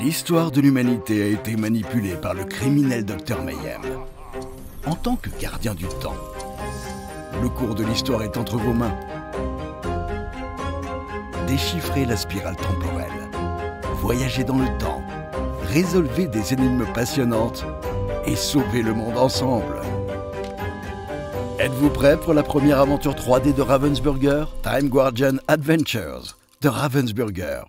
L'histoire de l'humanité a été manipulée par le criminel Dr Mayhem. En tant que gardien du temps, le cours de l'histoire est entre vos mains. Déchiffrez la spirale temporelle, voyagez dans le temps, résolvez des énigmes passionnantes et sauvez le monde ensemble. Êtes-vous prêt pour la première aventure 3D de Ravensburger? Time Guardian Adventures de Ravensburger